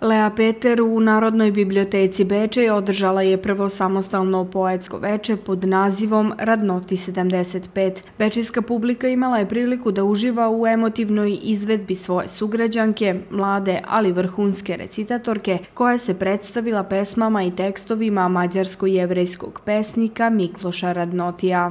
Lea Peter u Narodnoj biblioteci Beče održala je prvo samostalno poetsko veče pod nazivom Radnoti 75. Bečijska publika imala je priliku da uživa u emotivnoj izvedbi svoje sugrađanke, mlade ali vrhunske recitatorke, koja se predstavila pesmama i tekstovima mađarsko-jevrejskog pesnika Mikloša Radnotija.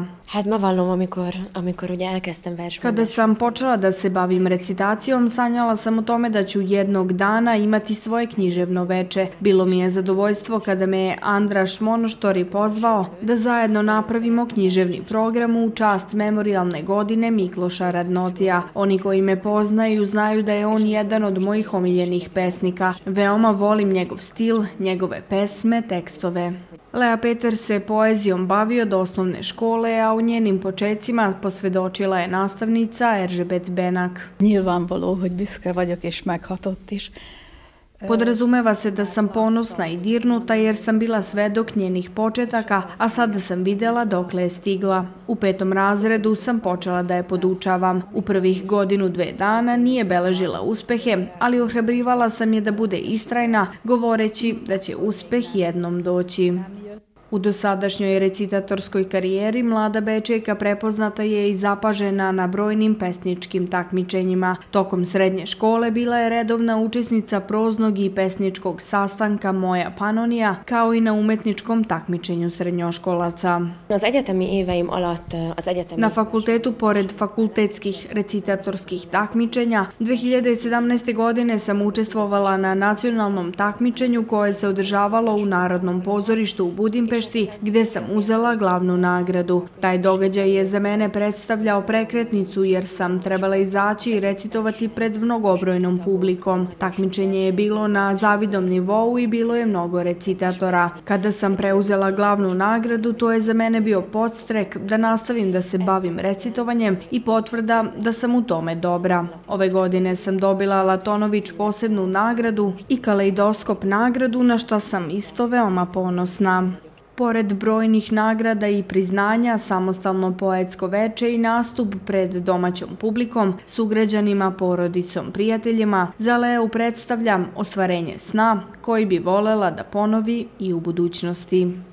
Kada sam počela da se bavim recitacijom, sanjala sam o tome da ću jednog dana imati svoje svoje književno veče. Bilo mi je zadovoljstvo kada me je Andraš Monoštori pozvao da zajedno napravimo književni program u čast memorialne godine Mikloša Radnotija. Oni koji me poznaju znaju da je on jedan od mojih omiljenih pesnika. Veoma volim njegov stil, njegove pesme, tekstove. Lea Peter se poezijom bavio do osnovne škole, a u njenim početcima posvedočila je nastavnica Eržebet Benak. Nyilvánvaló, hogy büszke vagyok és meghatott is. Podrazumeva se da sam ponosna i dirnuta jer sam bila svedok njenih početaka, a sada sam videla dokle je stigla. U petom razredu sam počela da je podučavam. U prvih godinu dve dana nije beležila uspehe, ali ohrabrivala sam je da bude istrajna, govoreći da će uspeh jednom doći. U dosadašnjoj recitatorskoj karijeri mlada Bečejka prepoznata je i zapažena na brojnim pesničkim takmičenjima. Tokom srednje škole bila je redovna učesnica proznog i pesničkog sastanka Moja Panonija, kao i na umetničkom takmičenju srednjoškolaca. Na fakultetu, pored fakultetskih recitatorskih takmičenja, 2017. godine sam učestvovala na nacionalnom takmičenju koje se održavalo u Narodnom pozorištu u Budimpeštu Budimpešti gde sam uzela glavnu nagradu. Taj događaj je za mene predstavljao prekretnicu jer sam trebala izaći i recitovati pred mnogobrojnom publikom. Takmičenje je bilo na zavidom nivou i bilo je mnogo recitatora. Kada sam preuzela glavnu nagradu, to je za mene bio podstrek da nastavim da se bavim recitovanjem i potvrda da sam u tome dobra. Ove godine sam dobila Latonović posebnu nagradu i kaleidoskop nagradu na što sam isto veoma ponosna. Pored brojnih nagrada i priznanja, samostalno poetsko veče i nastup pred domaćom publikom, sugrađanima, porodicom, prijateljima, Zaleu predstavlja predstavljam ostvarenje sna koji bi volela da ponovi i u budućnosti.